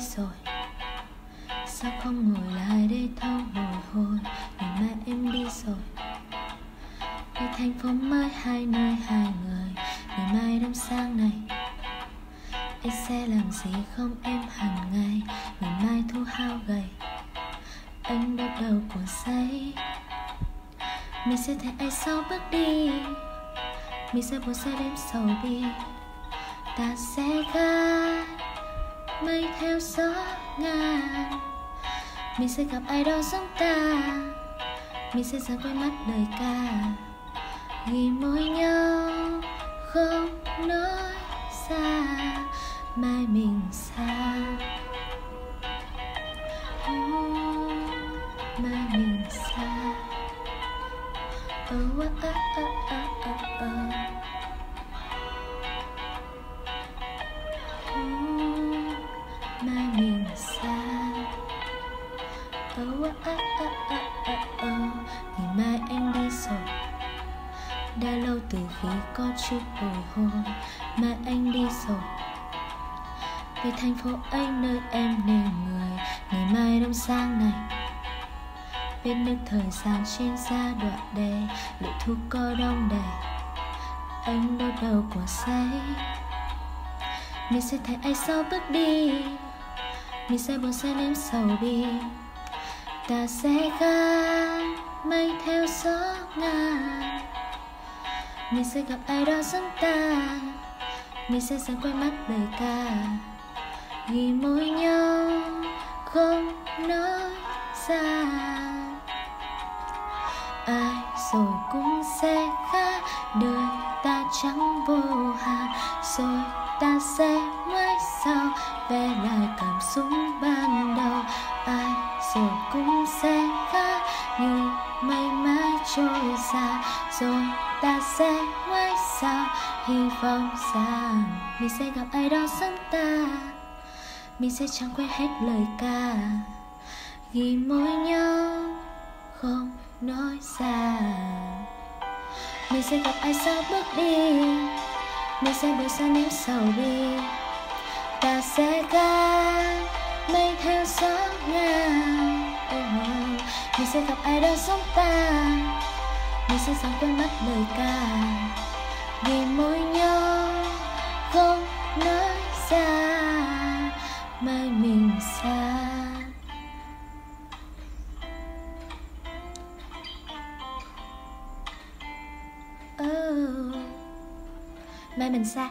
rồi. Sao không ngồi lại đây thâu hồi hồi ngày mai em đi rồi. Đi thành phố mới hai nơi, hai người. Ngày mai đêm sang này, em sẽ làm gì không em hàng ngày? Ngày mai thu hao gầy, anh bắt đầu của giấy. Mình sẽ thấy ai sau bước đi. Mình sẽ buồn sẽ đêm sầu bi. Ta sẽ khác mây theo gió ngàn mình sẽ gặp ai đó giống ta. Mình sẽ ra quay mắt lời ca. Ghi môi nhau không nói xa mai mình xa mai mình xa oh, oh, oh, oh, oh. Ngày mai anh đi rồi. Đã lâu từ khi có chút hồi hôn mà anh đi rồi. Về thành phố anh nơi em nên người, ngày mai đông sang này. Biết nước thời gian trên xa đoạn đề lệ thu có đông đầy anh đau đầu của say. Mình sẽ thấy ai sau bước đi. Mình sẽ buồn sẽ ném sầu bi. Ta sẽ khác mình sẽ gặp ai đó giống ta mình sẽ dần quay mắt đời ta vì mỗi nhau không nói ra, ai rồi cũng sẽ khác. Đời ta chẳng vô hạn rồi ta sẽ mãi sao về lại cảm xúc ban đầu, ai rồi cũng sẽ khác. Như mây mãi trôi xa rồi ta sẽ ngoái sao hy vọng rằng mình sẽ gặp ai đó giống ta. Mình sẽ chẳng quên hết lời ca. Ghi môi nhau không nói ra. Mình sẽ gặp ai sau bước đi. Mình sẽ bước sang những sầu đi. Ta sẽ ca mây theo gió ngang. Oh, mình sẽ gặp ai đó giống ta mình sẽ sáng quên mất lời ca. Vì môi nhau không nói ra mai mình xa. Oh, mai mình xa.